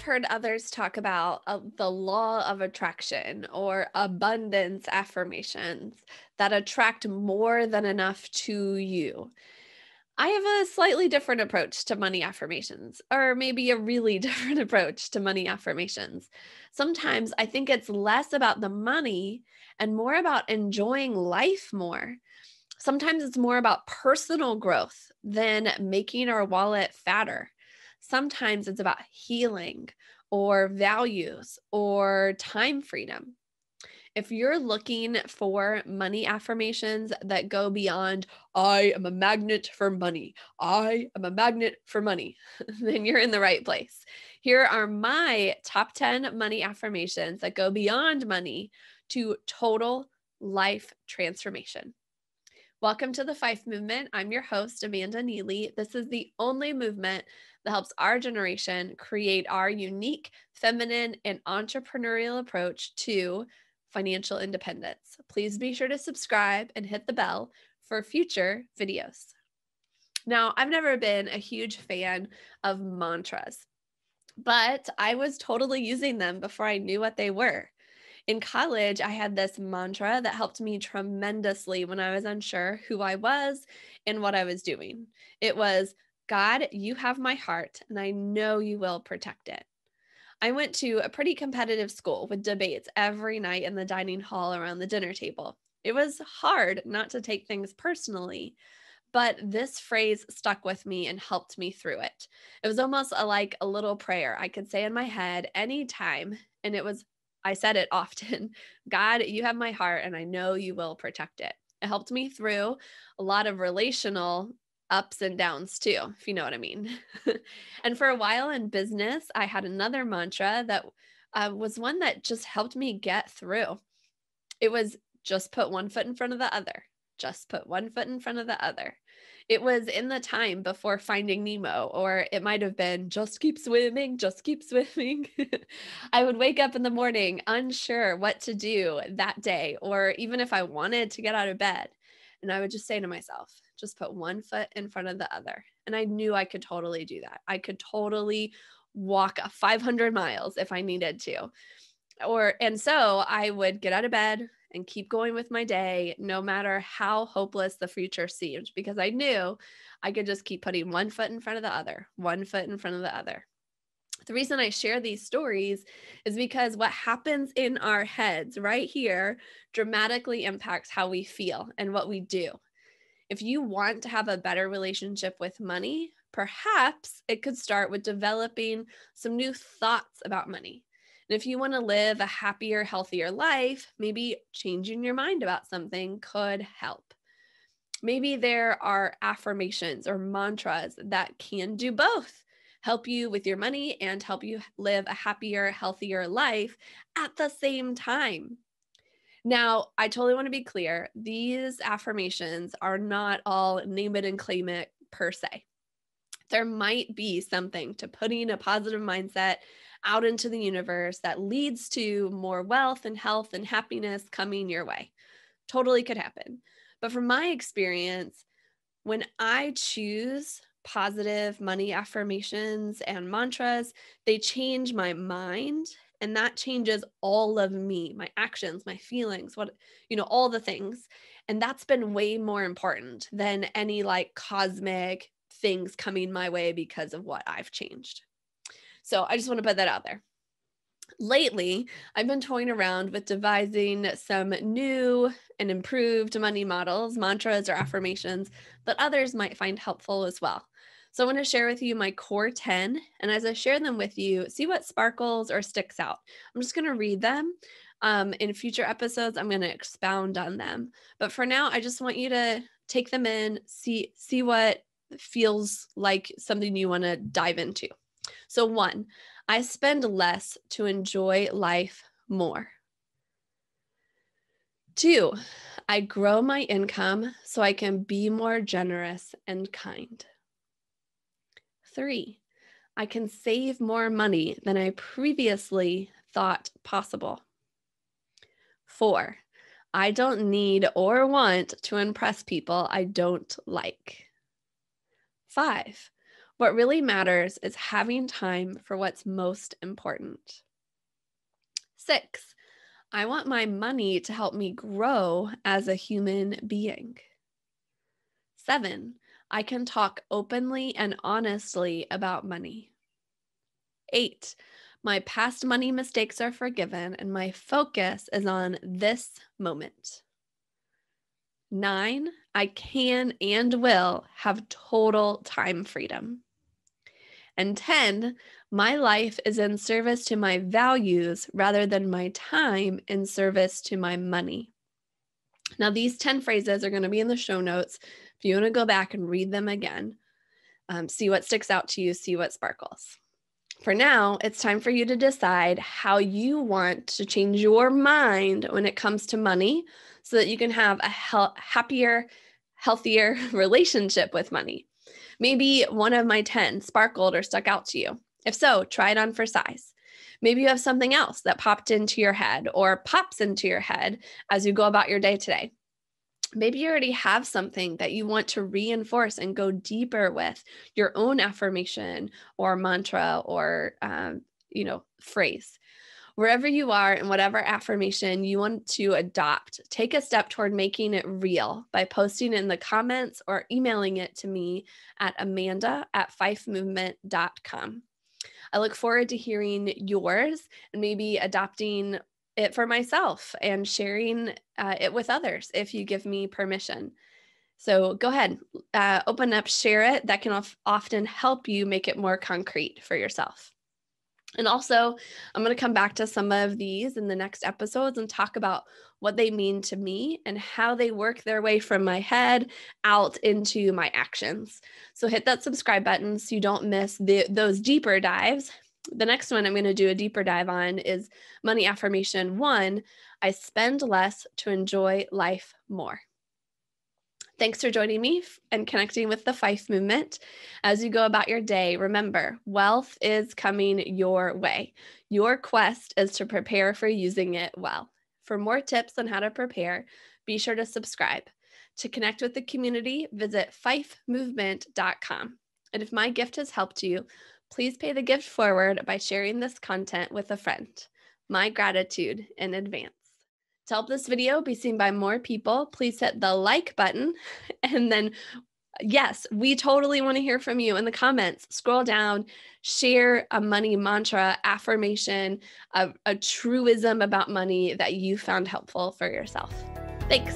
have heard others talk about uh, the law of attraction or abundance affirmations that attract more than enough to you. I have a slightly different approach to money affirmations, or maybe a really different approach to money affirmations. Sometimes I think it's less about the money and more about enjoying life more. Sometimes it's more about personal growth than making our wallet fatter. Sometimes it's about healing or values or time freedom. If you're looking for money affirmations that go beyond, I am a magnet for money, I am a magnet for money, then you're in the right place. Here are my top 10 money affirmations that go beyond money to total life transformation. Welcome to the Fife Movement. I'm your host, Amanda Neely. This is the only movement that helps our generation create our unique, feminine, and entrepreneurial approach to financial independence. Please be sure to subscribe and hit the bell for future videos. Now, I've never been a huge fan of mantras, but I was totally using them before I knew what they were. In college, I had this mantra that helped me tremendously when I was unsure who I was and what I was doing. It was, God, you have my heart, and I know you will protect it. I went to a pretty competitive school with debates every night in the dining hall around the dinner table. It was hard not to take things personally, but this phrase stuck with me and helped me through it. It was almost like a little prayer I could say in my head anytime, and it was I said it often God, you have my heart, and I know you will protect it. It helped me through a lot of relational ups and downs too, if you know what I mean. and for a while in business, I had another mantra that uh, was one that just helped me get through. It was just put one foot in front of the other, just put one foot in front of the other. It was in the time before finding Nemo, or it might have been just keep swimming, just keep swimming. I would wake up in the morning unsure what to do that day, or even if I wanted to get out of bed. And I would just say to myself, just put one foot in front of the other. And I knew I could totally do that. I could totally walk 500 miles if I needed to. Or, and so I would get out of bed and keep going with my day, no matter how hopeless the future seemed, because I knew I could just keep putting one foot in front of the other, one foot in front of the other. The reason I share these stories is because what happens in our heads right here dramatically impacts how we feel and what we do. If you want to have a better relationship with money, perhaps it could start with developing some new thoughts about money. And if you want to live a happier, healthier life, maybe changing your mind about something could help. Maybe there are affirmations or mantras that can do both help you with your money and help you live a happier, healthier life at the same time. Now, I totally want to be clear these affirmations are not all name it and claim it per se. There might be something to putting a positive mindset out into the universe that leads to more wealth and health and happiness coming your way. Totally could happen. But from my experience, when I choose positive money affirmations and mantras, they change my mind and that changes all of me my actions my feelings what you know all the things and that's been way more important than any like cosmic things coming my way because of what i've changed so i just want to put that out there lately i've been toying around with devising some new and improved money models mantras or affirmations that others might find helpful as well so I want to share with you my core 10. And as I share them with you, see what sparkles or sticks out. I'm just going to read them. Um, in future episodes, I'm going to expound on them. But for now, I just want you to take them in, see, see what feels like something you want to dive into. So, one, I spend less to enjoy life more. Two, I grow my income so I can be more generous and kind. Three, I can save more money than I previously thought possible. Four, I don't need or want to impress people I don't like. Five, What really matters is having time for what's most important. Six, I want my money to help me grow as a human being. Seven, I can talk openly and honestly about money. Eight, my past money mistakes are forgiven and my focus is on this moment. Nine, I can and will have total time freedom. And 10, my life is in service to my values rather than my time in service to my money. Now, these 10 phrases are going to be in the show notes. If you want to go back and read them again, um, see what sticks out to you, see what sparkles. For now, it's time for you to decide how you want to change your mind when it comes to money so that you can have a happier, healthier relationship with money. Maybe one of my 10 sparkled or stuck out to you. If so, try it on for size. Maybe you have something else that popped into your head or pops into your head as you go about your day today. Maybe you already have something that you want to reinforce and go deeper with your own affirmation or mantra or, um, you know, phrase. Wherever you are and whatever affirmation you want to adopt, take a step toward making it real by posting in the comments or emailing it to me at amanda at fifemovement.com. I look forward to hearing yours and maybe adopting it for myself and sharing uh, it with others if you give me permission. So go ahead, uh, open up, share it. That can often help you make it more concrete for yourself. And also, I'm going to come back to some of these in the next episodes and talk about what they mean to me and how they work their way from my head out into my actions. So hit that subscribe button so you don't miss the, those deeper dives. The next one I'm going to do a deeper dive on is money affirmation one I spend less to enjoy life more. Thanks for joining me and connecting with the Fife movement. As you go about your day, remember wealth is coming your way. Your quest is to prepare for using it well. For more tips on how to prepare, be sure to subscribe. To connect with the community, visit fifemovement.com. And if my gift has helped you, please pay the gift forward by sharing this content with a friend. My gratitude in advance. To help this video be seen by more people, please hit the like button. And then, yes, we totally want to hear from you in the comments. Scroll down, share a money mantra, affirmation, a, a truism about money that you found helpful for yourself. Thanks.